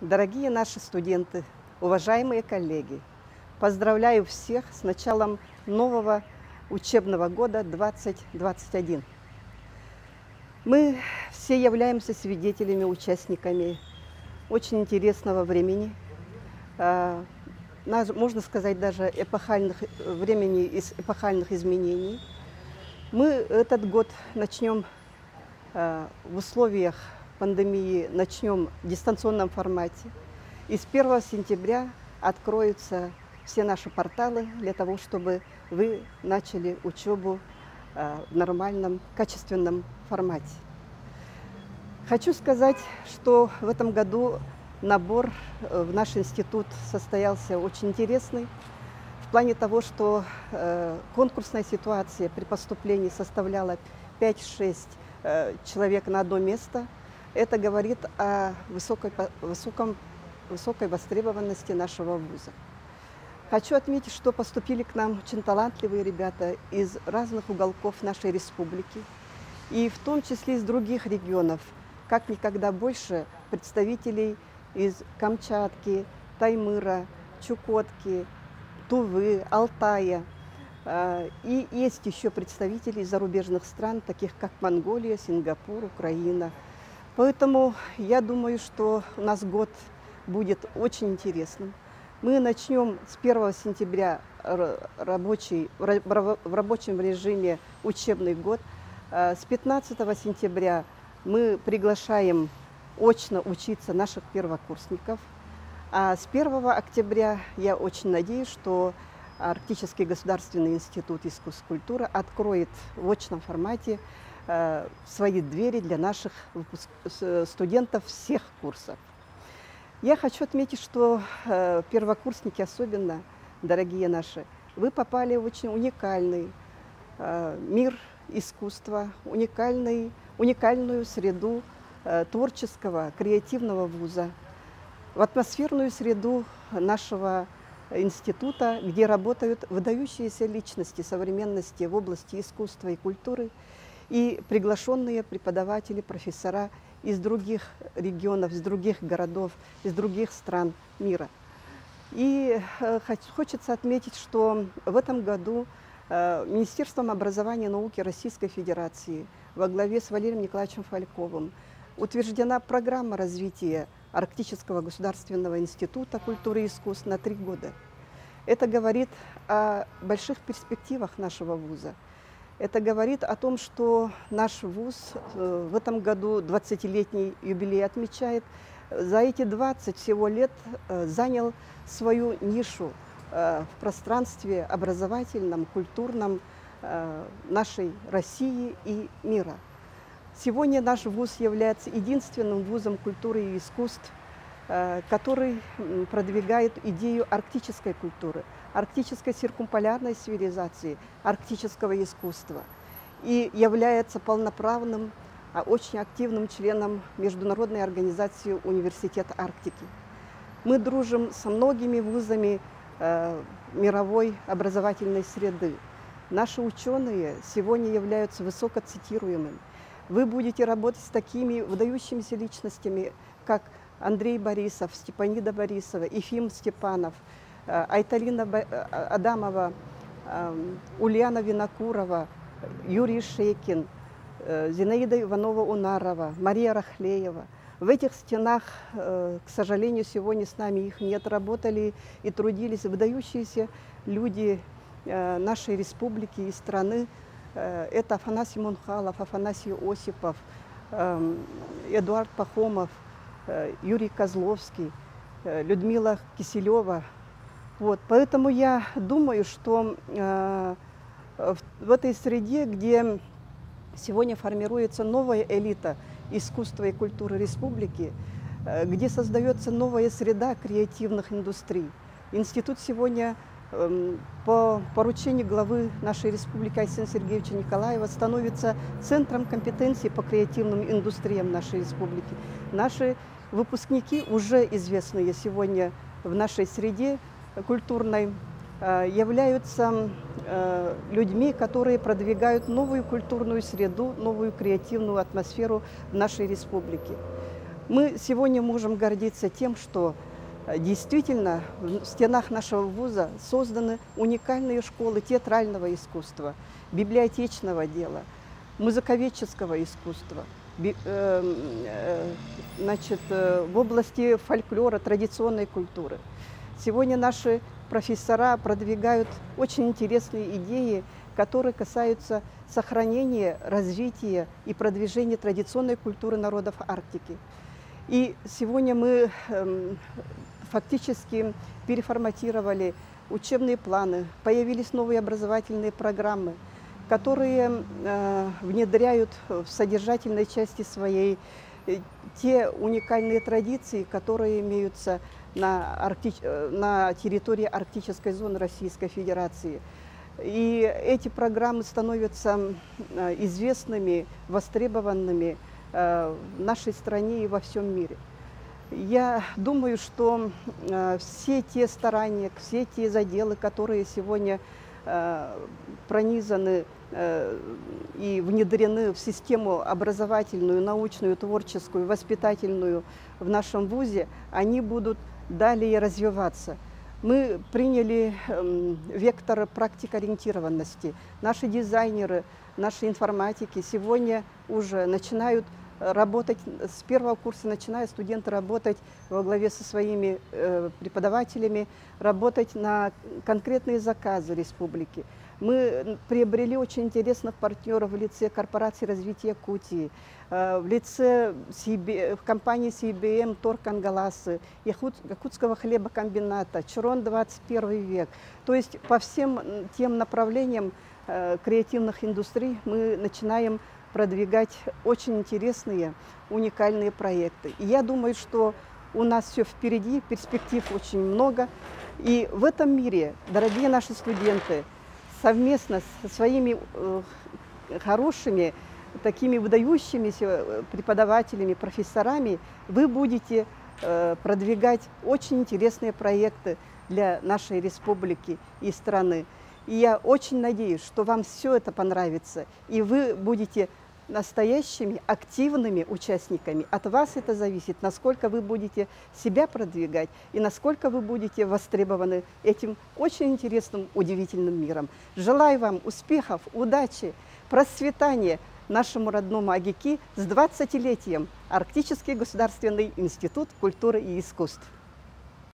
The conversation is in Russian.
Дорогие наши студенты, уважаемые коллеги, поздравляю всех с началом нового учебного года 2021. Мы все являемся свидетелями, участниками очень интересного времени, а, можно сказать, даже эпохальных времени из эпохальных изменений. Мы этот год начнем а, в условиях пандемии начнем в дистанционном формате. И с 1 сентября откроются все наши порталы для того, чтобы вы начали учебу э, в нормальном, качественном формате. Хочу сказать, что в этом году набор э, в наш институт состоялся очень интересный в плане того, что э, конкурсная ситуация при поступлении составляла 5-6 человек на одно место – это говорит о высокой, высоком, высокой востребованности нашего вуза. Хочу отметить, что поступили к нам очень талантливые ребята из разных уголков нашей республики, и в том числе из других регионов, как никогда больше представителей из Камчатки, Таймыра, Чукотки, Тувы, Алтая. А, и есть еще представители из зарубежных стран, таких как Монголия, Сингапур, Украина – Поэтому я думаю, что у нас год будет очень интересным. Мы начнем с 1 сентября рабочий, в рабочем режиме учебный год. Э, с 15 сентября мы приглашаем очно учиться наших первокурсников. А с 1 октября я очень надеюсь, что Арктический государственный институт искусств и культуры откроет в очном формате свои двери для наших студентов всех курсов. Я хочу отметить, что э, первокурсники особенно, дорогие наши, вы попали в очень уникальный э, мир искусства, уникальный, уникальную среду творческого, креативного вуза, в атмосферную среду нашего института, где работают выдающиеся личности современности в области искусства и культуры – и приглашенные преподаватели, профессора из других регионов, из других городов, из других стран мира. И э, хочется отметить, что в этом году э, Министерством образования и науки Российской Федерации во главе с Валерием Николаевичем Фальковым утверждена программа развития Арктического государственного института культуры и искусств на три года. Это говорит о больших перспективах нашего вуза. Это говорит о том, что наш вуз э, в этом году 20-летний юбилей отмечает. За эти 20 всего лет э, занял свою нишу э, в пространстве образовательном, культурном нашей России и мира. Сегодня наш вуз является единственным вузом культуры и искусств, который продвигает идею арктической культуры, арктической циркумполярной цивилизации, арктического искусства и является полноправным, а очень активным членом Международной организации Университет Арктики. Мы дружим со многими вузами э, мировой образовательной среды. Наши ученые сегодня являются высокоцитируемыми. Вы будете работать с такими выдающимися личностями, как Андрей Борисов, Степанида Борисова, Ефим Степанов – Э, Айталина э, Адамова, эм, Ульяна Винокурова, Юрий Шейкин, э, Зинаида Иванова-Унарова, Мария Рахлеева. В этих стенах, к сожалению, сегодня с нами их нет, работали и трудились выдающиеся люди нашей республики и страны. Это Афанасий Мунхалов, Афанасий Осипов, эм, Эдуард Пахомов, Юрий Козловский, Людмила Киселева, вот, поэтому я думаю, что э, в, этой среде, где сегодня формируется новая элита искусства и культуры республики, э, где создается новая среда креативных индустрий, институт сегодня э, по поручению главы нашей республики Айсена Сергеевича Николаева становится центром компетенции по креативным индустриям нашей республики. Наши выпускники, уже известные сегодня в нашей среде, культурной э, являются э, людьми, которые продвигают новую культурную среду, новую креативную атмосферу в нашей республике. Мы сегодня можем гордиться тем, что действительно в стенах нашего вуза созданы уникальные школы театрального искусства, библиотечного дела, музыковедческого искусства, э, э, значит, в области фольклора, традиционной культуры. Сегодня наши профессора продвигают очень интересные идеи, которые касаются сохранения, развития и продвижения традиционной культуры народов Арктики. И сегодня мы э, фактически переформатировали учебные планы, появились новые образовательные программы, которые э, внедряют в содержательной части своей э, те уникальные традиции, которые имеются на, арктич... Э, на территории арктической зоны Российской Федерации. И эти программы становятся э, известными, востребованными в нашей стране и во всем мире. Я думаю, что все те старания, все те заделы, которые сегодня пронизаны и внедрены в систему образовательную, научную, творческую, воспитательную в нашем ВУЗе, они будут далее развиваться. Мы приняли э, вектор практикоориентированности. Наши дизайнеры, наши информатики сегодня уже начинают работать, с первого курса начиная студенты работать во главе со своими э, преподавателями, работать на конкретные заказы республики. Мы приобрели очень интересных партнеров в лице корпорации развития Якутии, э, в лице CB, в компании CBM, Торг Ангаласы, Якутского хлебокомбината, Чурон 21 век. То есть по всем тем направлениям э, креативных индустрий мы начинаем продвигать очень интересные, уникальные проекты. И я думаю, что у нас все впереди, перспектив очень много. И в этом мире, дорогие наши студенты, совместно со своими э, хорошими, такими выдающимися э, преподавателями, профессорами вы будете э, продвигать очень интересные проекты для нашей республики и страны. И я очень надеюсь, что вам все это понравится, и вы будете настоящими активными участниками. От вас это зависит, насколько вы будете себя продвигать и насколько вы будете востребованы этим очень интересным, удивительным миром. Желаю вам успехов, удачи, процветания нашему родному Агики с 20-летием Арктический государственный институт культуры и искусств.